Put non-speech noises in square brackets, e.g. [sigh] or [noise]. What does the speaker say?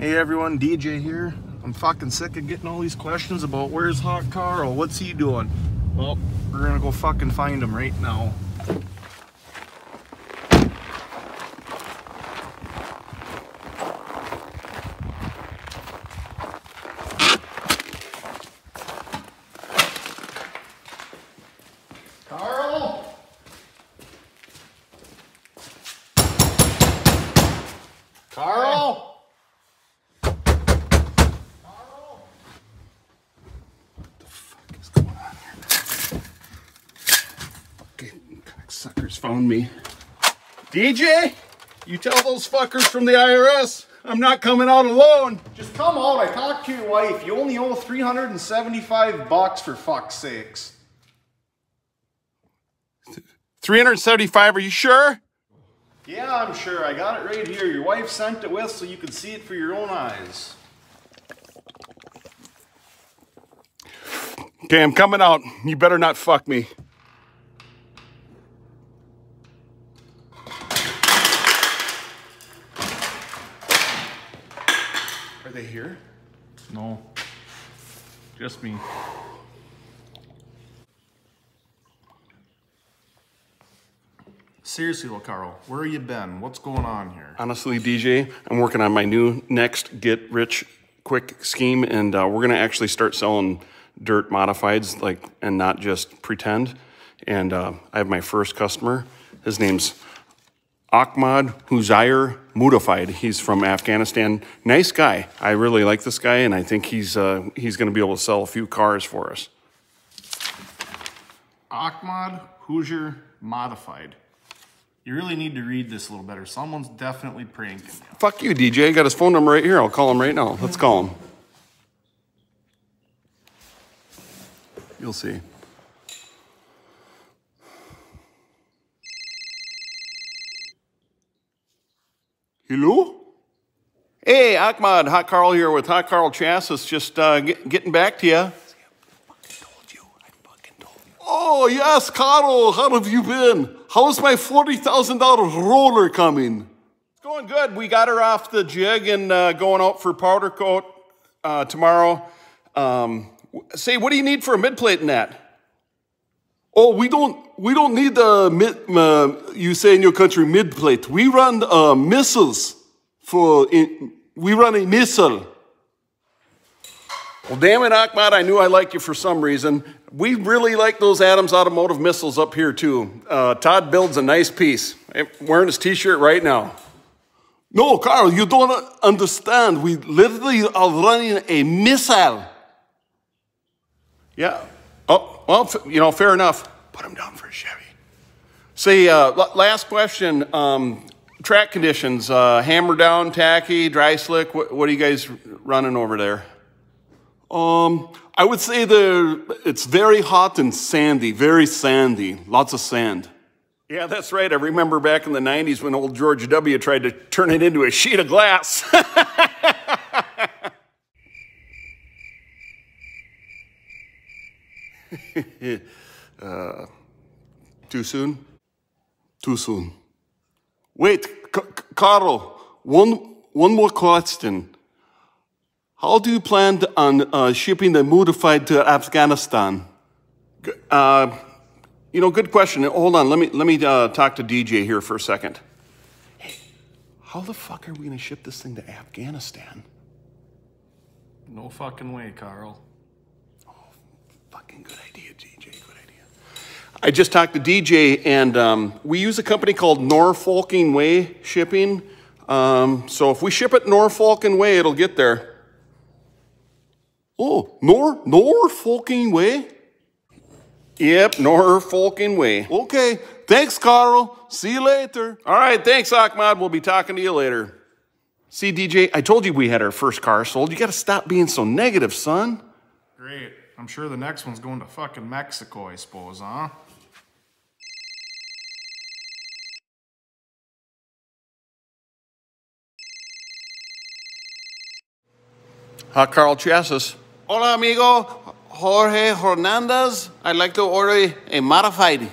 Hey everyone, DJ here. I'm fucking sick of getting all these questions about where's Hot Karl, what's he doing? Well, we're gonna go fucking find him right now. Karl? Karl? is going on here? Fucking suckers found me. DJ, you tell those fuckers from the IRS I'm not coming out alone. Just come out. I talked to your wife. You only owe 375 bucks for fuck's sakes. 375, are you sure? Yeah, I'm sure. I got it right here. Your wife sent it with so you can see it for your own eyes. Okay, I'm coming out. You better not fuck me. Are they here? No. Just me. Seriously, though, Karl, where have you been? What's going on here? Honestly, DJ, I'm working on my new next get rich quick scheme, and uh, we're gonna actually start selling dirt modifieds, like, and not just pretend. And uh, I have my first customer. His name's Ahmad Huzair Modified. He's from Afghanistan. Nice guy. I really like this guy, and I think he's uh, he's going to be able to sell a few cars for us. Ahmad Hoosier Modified. You really need to read this a little better. Someone's definitely pranking you. Fuck you, DJ. I got his phone number right here. I'll call him right now. Let's call him. You'll see. Hello? Hey, Ahmad, Hot Karl here with Hot Karl Chassis. Just uh, get, getting back to you. Oh, yes, Karl, how have you been? How's my $40,000 roller coming? It's going good. We got her off the jig and uh, going out for powder coat uh, tomorrow. Um, say, what do you need for a mid plate in that? Oh, we don't we don't need the mid. Uh, you say in your country mid plate. We run uh, missiles for. In, we run a missile. Well, damn it, Ahmad, I knew I liked you for some reason. We really like those Adams Automotive missiles up here, too. Uh, Todd builds a nice piece. I'm wearing his t shirt right now. No, Karl, you don't understand. We literally are running a missile. Yeah. Oh, well, you know, fair enough. Put him down for a Chevy. See, uh, last question. Um, track conditions, uh, hammer down, tacky, dry slick. What, what, are you guys running over there? Um, I would say the it's very hot and sandy, very sandy, lots of sand. Yeah, that's right. I remember back in the 90s when old George W. tried to turn it into a sheet of glass. [laughs] [laughs] uh, too soon? Too soon. Wait, Karl, one, one more question. How do you plan on uh, shipping the modified to Afghanistan? Uh, you know, good question. Hold on, let me, let me uh, talk to DJ here for a second. Hey, how the fuck are we gonna ship this thing to Afghanistan? No fucking way, Karl. Fucking good idea, DJ, good idea. I just talked to DJ, and um, we use a company called Norfolking Way Shipping. Um, so if we ship it Norfolking Way, it'll get there. Oh, Nor Norfolking Way? Yep, Norfolking Way. Okay, thanks, Karl. See you later. All right, thanks, Ahmad. We'll be talking to you later. See, DJ, I told you we had our first car sold. You got to stop being so negative, son. Great. I'm sure the next one's going to fucking Mexico, I suppose, huh? Hot Karl Chassis. Hola, amigo. Jorge Hernandez. I'd like to order a modified.